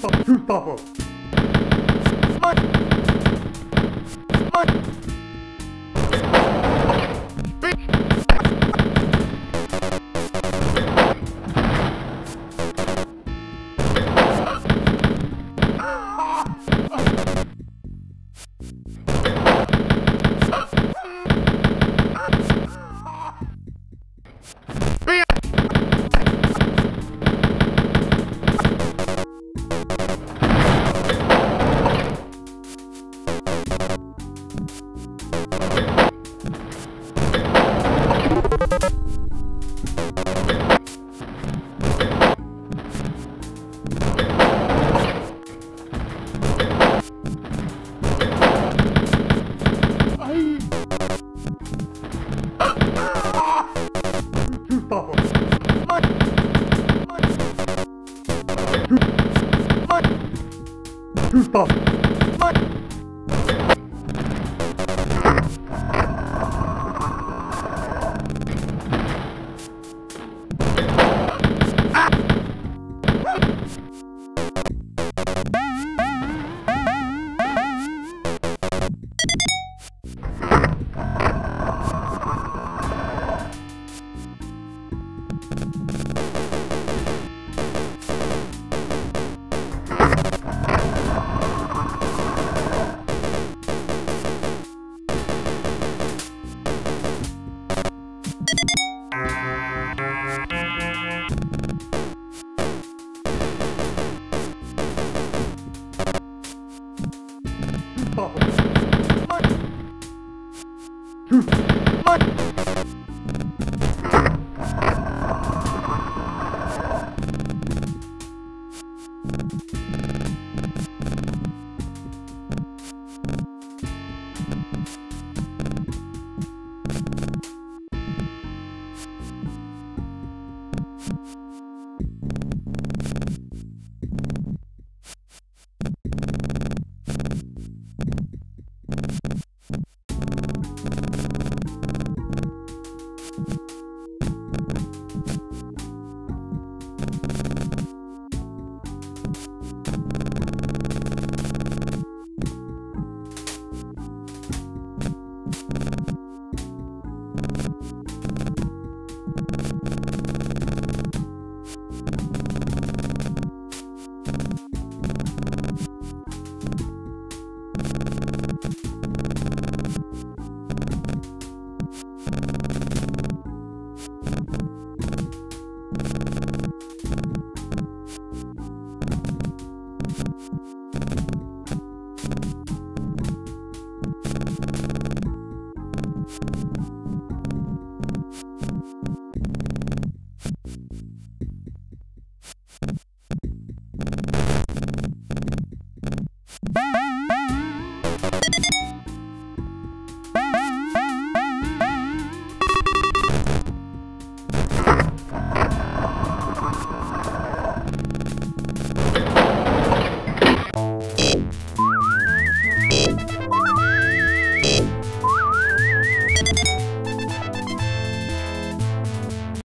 Tá Papa. Buff. Papa.